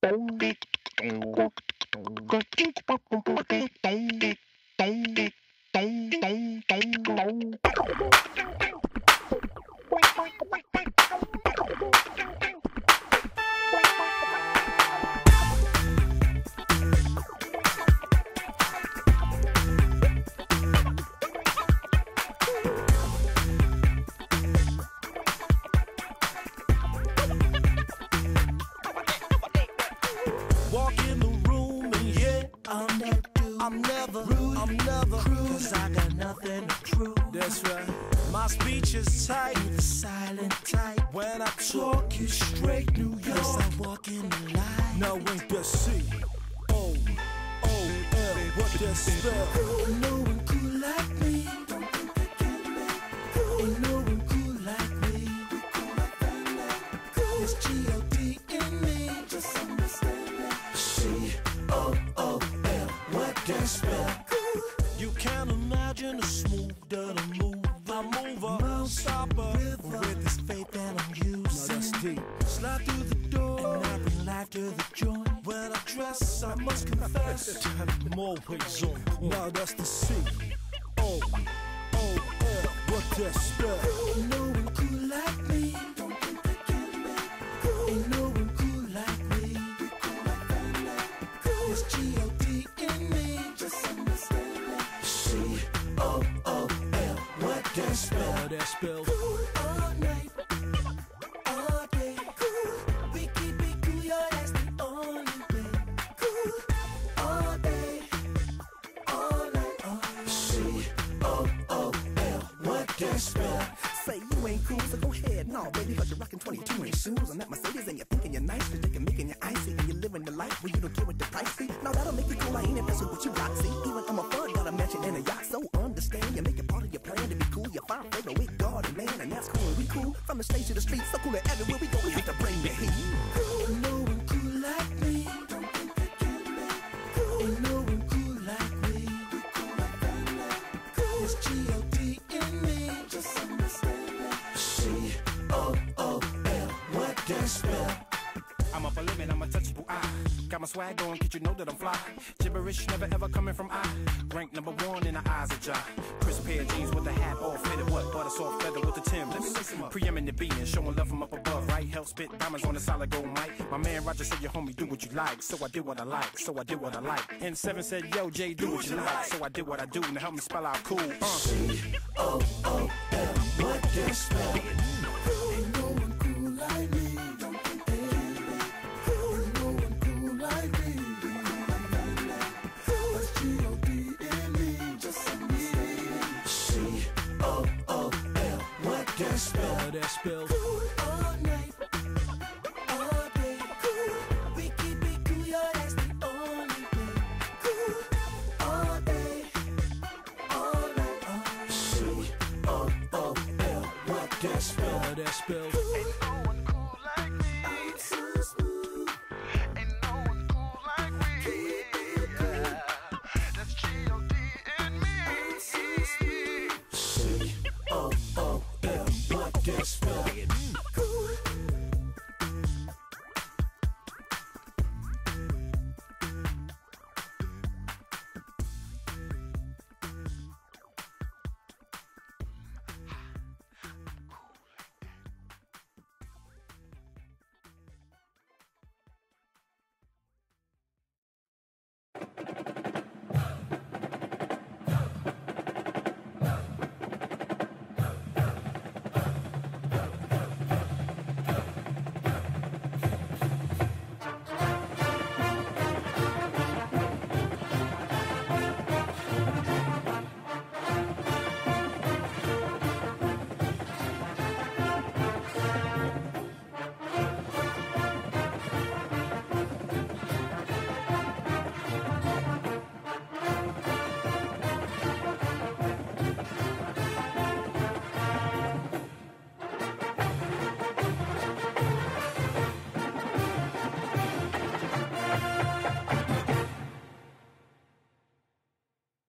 Walk never rude. I'm never crude. Cause I got nothing to prove. That's right. My speech is tight, the silent type. When I talk, you straight New York. Cause I walk in the light. Now ain't that C O O L. What that spell? No What that spell? You can't imagine a smoother move. I move a mount stopper with this faith that I'm using. Slide through the door and I bring life to the joint. When I dress, I must confess. I'm always on point. Now that's the C. O O L. What that spell? No one cool like me. Ain't no one cool like me. It's G-O-D spell? Cool all night. All day. Cool. We keep it cool, that's the only way. Cool. All day. All night. All night. C-O-O-L. What that spell? Say you ain't cool, so go ahead. You're rocking 22 inch shoes on that Mercedes and you're thinking you're can making you icy and you're living the life where you don't care what the price. Now that'll make cool, ain't with what you got. See, even I'm a fun, got a mansion and a yacht, so understand you make it part of your plan to be cool. You find favor with and man, and that's cool. We cool from the stage to the street, so cool that everywhere we go, we have to bring the heat. Cool, cool like me. Cool like me. In me. Just understand. What spell? I'm up a limit, I'm a touchable eye. Got my swag on, kid, you know that I'm fly. Gibberish never ever coming from I. Rank number one in the eyes of John. Crisp pair of jeans with a hat all fitted. What? Butter soft feather with the Tim. Let me lace 'em up. Preeminent being, showing love from up above, right? Help spit diamonds on the solid gold mic. My man Roger said, your homie, do what you like. So I did what I like, so I did what I like. And seven said, yo, Jay, do what you like. So I did what I do, and help me spell out cool. Uh. C-O-O-L. What that spell? What that spell? Cool all night. All day. Cool. We keep it cool, yo, that's the only way. Cool. All day. All night. All night. C-O-O-L. What that spell?